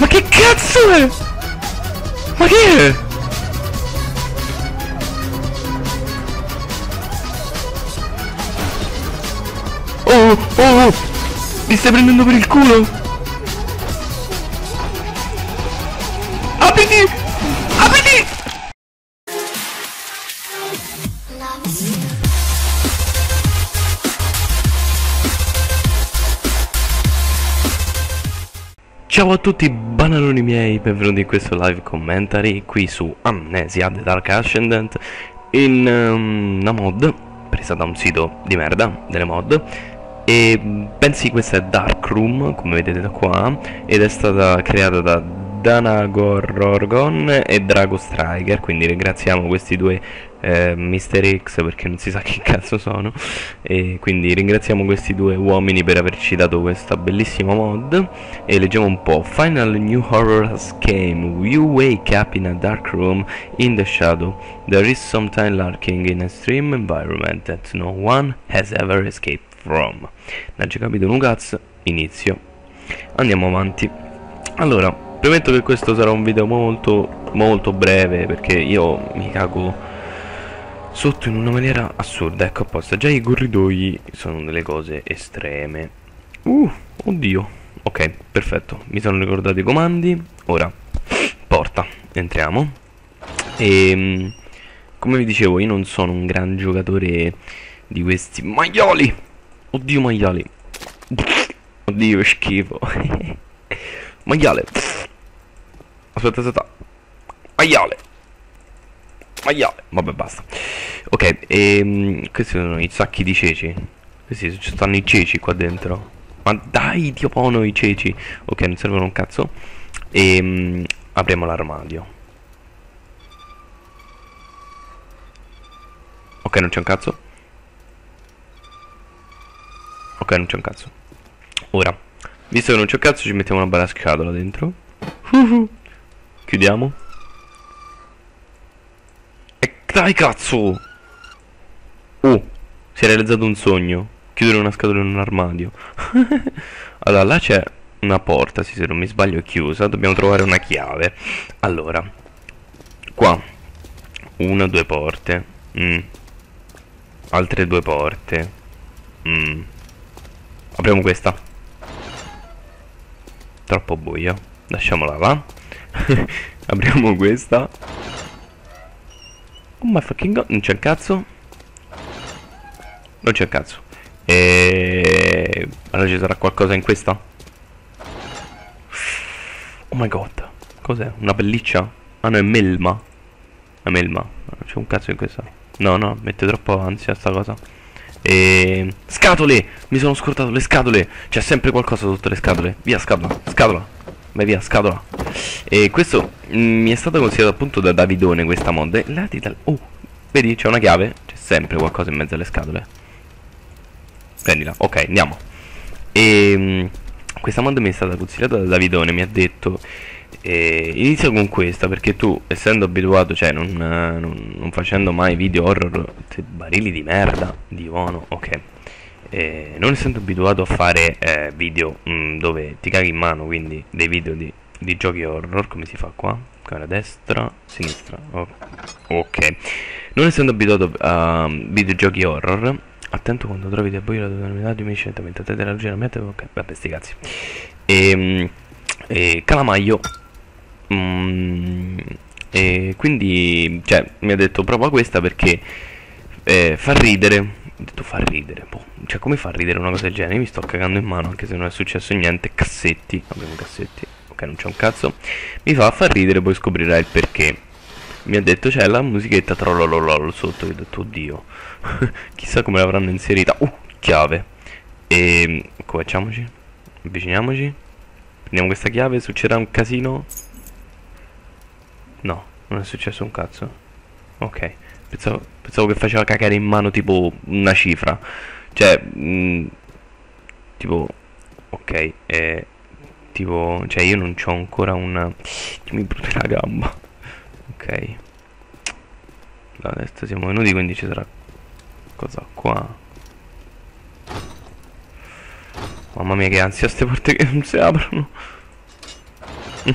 Ma che cazzo è? Ma che è? Oh, oh, oh! Mi stai prendendo per il culo? Ciao a tutti banaloni miei, benvenuti in questo live commentary qui su Amnesia The Dark Ascendant in um, una mod presa da un sito di merda delle mod e pensi questa è Dark Room come vedete da qua ed è stata creata da Dana Gorgon e Drago Striker quindi ringraziamo questi due eh, Mr. X perché non si sa chi cazzo sono. E quindi ringraziamo questi due uomini per averci dato questa bellissima mod. E leggiamo un po' Final New Horror Game. You wake up in a dark room in the shadow. There is some time lurking in a extreme environment that no one has ever escaped from. Non c'è capito un cazzo. Inizio. Andiamo avanti. Allora Premetto che questo sarà un video molto molto breve perché io mi cago sotto in una maniera assurda, ecco apposta. Già i corridoi sono delle cose estreme. Uh, oddio. Ok, perfetto. Mi sono ricordato i comandi. Ora, porta, entriamo. E ehm, come vi dicevo, io non sono un gran giocatore di questi maiali. Oddio, maiali. Oddio, schifo. maiale. Aspetta, aspetta. Maiale. Maiale. Vabbè, basta. Ok, ehm, questi sono i sacchi di ceci. Questi ci stanno i ceci qua dentro. Ma dai, Dio buono i ceci. Ok, non servono un cazzo. Ehm, apriamo l'armadio. Ok, non c'è un cazzo. Ok, non c'è un cazzo. Ora, visto che non c'è un cazzo, ci mettiamo una bella scatola dentro. Chiudiamo. E dai cazzo! Si è realizzato un sogno. Chiudere una scatola in un armadio. allora, là c'è una porta, sì, se non mi sbaglio è chiusa. Dobbiamo trovare una chiave. Allora, qua. Una, due porte. Mm. Altre due porte. Mm. Apriamo questa. Troppo buio. Lasciamola là. Apriamo questa. Oh my fucking god, non c'è il cazzo. Non c'è cazzo. E... Allora ci sarà qualcosa in questa? Oh my god. Cos'è? Una pelliccia? Ah no, è melma. È melma. C'è un cazzo in questa. No, no, mette troppo ansia sta cosa. E... Scatole! Mi sono scordato le scatole! C'è sempre qualcosa sotto le scatole. Via, scatola. Scatola. Vai via, scatola. E questo mm, mi è stato consigliato appunto da Davidone questa mod. Oh, vedi, c'è una chiave. C'è sempre qualcosa in mezzo alle scatole. Prendila. Ok, andiamo. E mh, mm, questa mod mi è stata consigliata da Davidone. Mi ha detto... Eh, inizia con questa perché tu, essendo abituato, cioè non, non, non facendo mai video horror, barili di merda, di buono, ok eh, non essendo abituato a fare eh, video mh, mm, dove ti caghi in mano, quindi dei video di, di giochi horror, come si fa qua? Camera destra, sinistra, ok. Non essendo abituato a um, videogiochi horror, attento quando trovi dei buio la determinata dimensione lentamente, attenti alla luce, mente, ok, vabbè sti cazzi. E, ehm, e Calamaio, mm, e quindi, cioè, mi ha detto prova questa perché eh, fa ridere ho detto fa ridere, boh. Cioè come fa a ridere una cosa del genere? Io mi sto cagando in mano anche se non è successo niente. Cassetti, abbiamo cassetti. Ok, non c'è un cazzo. Mi fa far ridere, poi scoprirai il perché. Mi ha detto c'è la musichetta trollololol sotto. Io ho detto oddio. Chissà come l'avranno inserita. Uh, chiave. E facciamoci. Avviciniamoci. Prendiamo questa chiave, succederà un casino. No, non è successo un cazzo. Ok. Pensavo, pensavo che faceva cagare in mano tipo una cifra. Cioè, mh, mm, tipo, ok, eh, tipo, cioè io non ho ancora una... Mi brucia la gamba. Ok. Da destra siamo venuti, quindi ci sarà cosa qua. Mamma mia che ansia, queste porte che non si aprono.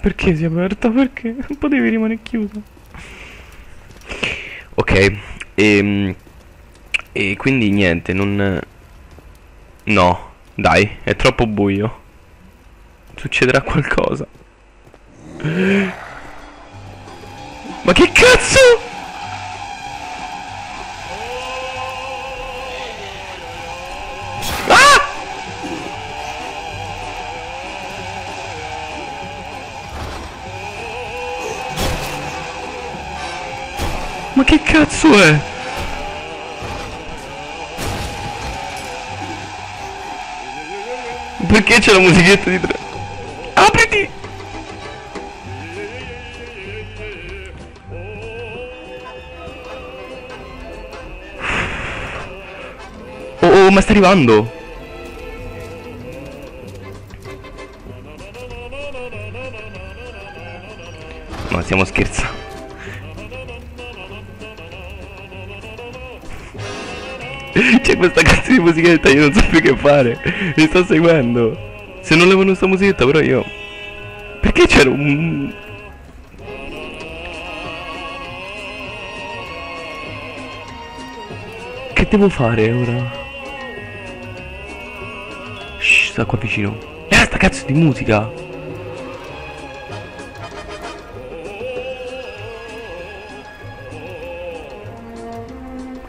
Perché si è aperta? Perché? Potevi rimanere chiuso. Ok, e, e quindi niente, non... No, dai, è troppo buio. Succederà qualcosa. Ma che cazzo? Ah! Ma che cazzo è? Perché c'è la musichetta di tre? Ma sta arrivando! Ma stiamo scherzando. C'è questa cazzo di musichetta, io non so più che fare. Mi sto seguendo. Se non levano sta musichetta, però io. Perché c'era un. Che devo fare ora? Sta qua vicino. Eh, sta cazzo di musica!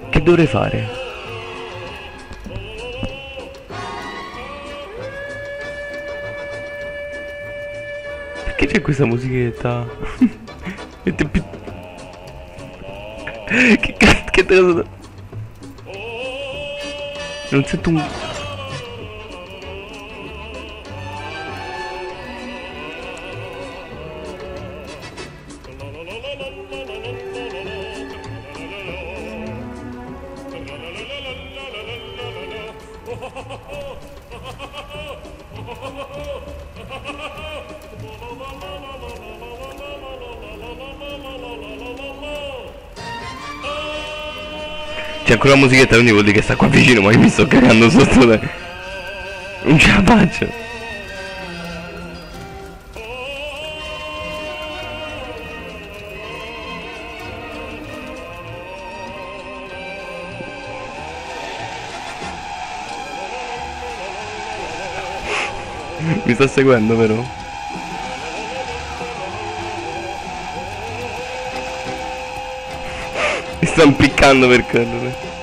Che dovrei fare? Perché c'è questa musichetta? Che cazzo... Che cosa... Non sento un... C'è ancora la musichetta quindi vuol dire che sta qua vicino ma io mi sto cagando sotto dai. Non ce la faccio Mi sta seguendo vero? Mi sta impiccando per correre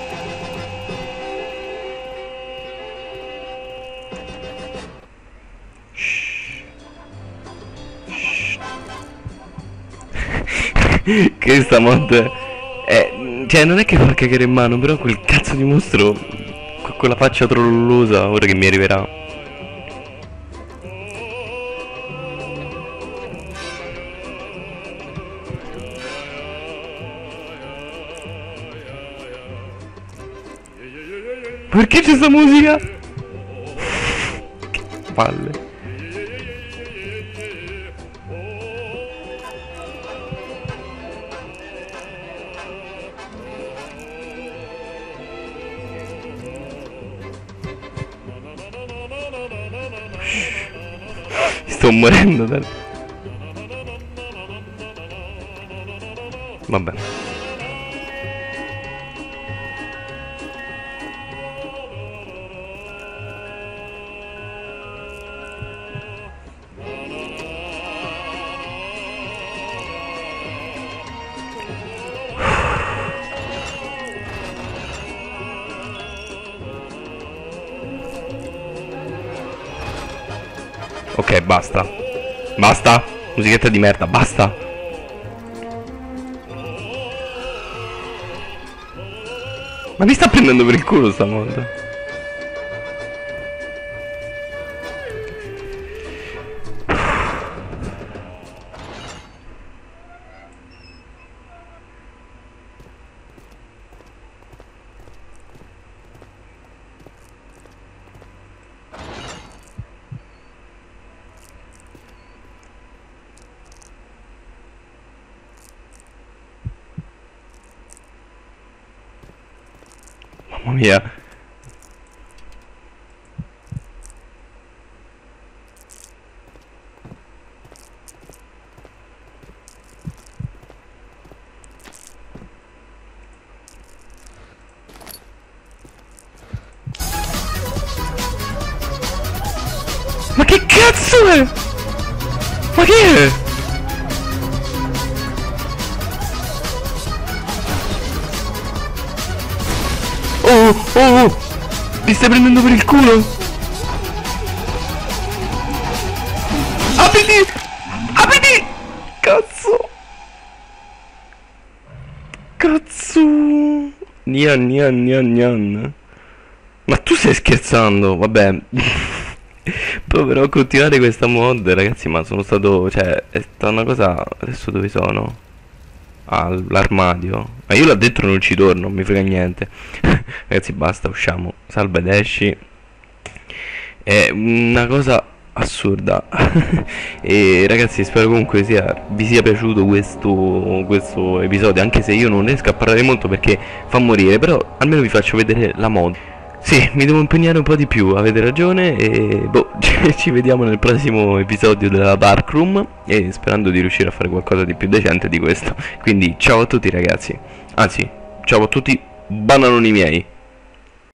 che sta mod è, cioè non è che fa cagare in mano però quel cazzo di mostro con quella faccia trollolosa ora che mi arriverà perché c'è sta musica? che palle Sto morendo dal... Ok, basta. Basta. Musichetta di merda, basta. Ma mi sta prendendo per il culo sta now, yeah. Ma che cazzo è? Ma che è? Oh, oh, oh! Mi stai prendendo per il culo? Apriti! Apriti! Cazzo! Cazzo! Nian, nian, nian, nian. Ma tu stai scherzando? Vabbè. Proverò a continuare questa mod, ragazzi, ma sono stato... Cioè, è stata una cosa... Adesso dove sono? All'armadio. Ma io là dentro non ci torno, non mi frega niente. Ragazzi, basta, usciamo. Salve ed esci. È una cosa assurda. e ragazzi, spero comunque sia, vi sia piaciuto questo, questo episodio. Anche se io non riesco a parlare molto perché fa morire. Però almeno vi faccio vedere la mod. Sì, mi devo impegnare un po' di più, avete ragione e boh, ci vediamo nel prossimo episodio della Darkroom e sperando di riuscire a fare qualcosa di più decente di questo. Quindi ciao a tutti ragazzi, anzi, ciao a tutti bananoni miei.